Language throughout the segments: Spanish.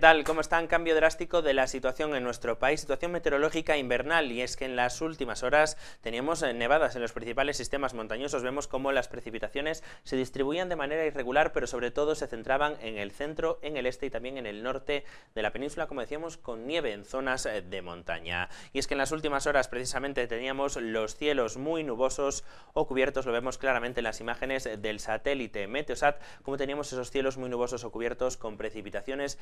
tal? ¿Cómo están? Cambio drástico de la situación en nuestro país, situación meteorológica invernal, y es que en las últimas horas teníamos eh, nevadas en los principales sistemas montañosos, vemos cómo las precipitaciones se distribuían de manera irregular, pero sobre todo se centraban en el centro, en el este y también en el norte de la península, como decíamos, con nieve en zonas eh, de montaña. Y es que en las últimas horas precisamente teníamos los cielos muy nubosos o cubiertos, lo vemos claramente en las imágenes del satélite Meteosat, como teníamos esos cielos muy nubosos o cubiertos con precipitaciones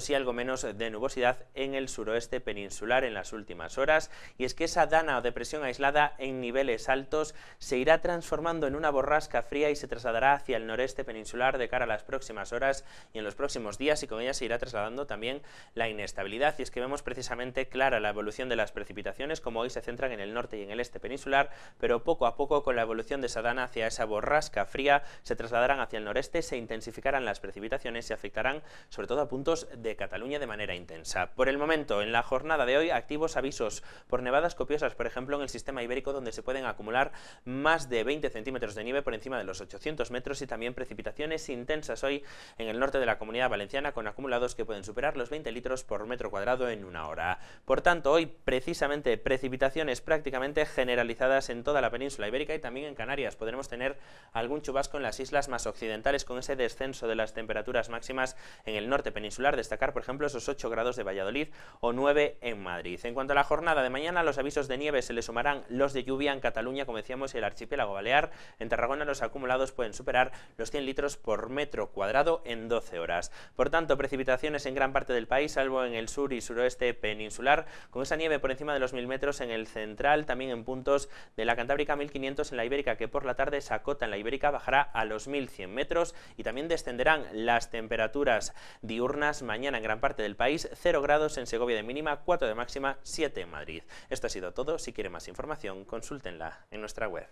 sí algo menos de nubosidad en el suroeste peninsular en las últimas horas, y es que esa dana o depresión aislada en niveles altos se irá transformando en una borrasca fría y se trasladará hacia el noreste peninsular de cara a las próximas horas y en los próximos días, y con ella se irá trasladando también la inestabilidad, y es que vemos precisamente clara la evolución de las precipitaciones, como hoy se centran en el norte y en el este peninsular, pero poco a poco con la evolución de esa dana hacia esa borrasca fría se trasladarán hacia el noreste, se intensificarán las precipitaciones y afectarán sobre todo a puntos de Cataluña de manera intensa. Por el momento, en la jornada de hoy, activos avisos por nevadas copiosas, por ejemplo, en el sistema ibérico, donde se pueden acumular más de 20 centímetros de nieve por encima de los 800 metros y también precipitaciones intensas hoy en el norte de la comunidad valenciana, con acumulados que pueden superar los 20 litros por metro cuadrado en una hora. Por tanto, hoy precisamente precipitaciones prácticamente generalizadas en toda la península ibérica y también en Canarias. Podremos tener algún chubasco en las islas más occidentales con ese descenso de las temperaturas máximas en el norte peninsular destacar, por ejemplo, esos 8 grados de Valladolid o 9 en Madrid. En cuanto a la jornada de mañana, los avisos de nieve se le sumarán los de lluvia en Cataluña, como decíamos, y el archipiélago balear. En Tarragona los acumulados pueden superar los 100 litros por metro cuadrado en 12 horas. Por tanto, precipitaciones en gran parte del país, salvo en el sur y suroeste peninsular, con esa nieve por encima de los 1000 metros en el central, también en puntos de la Cantábrica 1500 en la Ibérica, que por la tarde se acota en la Ibérica, bajará a los 1100 metros y también descenderán las temperaturas diurnas en gran parte del país, 0 grados en Segovia de mínima, 4 de máxima, 7 en Madrid. Esto ha sido todo. Si quiere más información, consúltenla en nuestra web.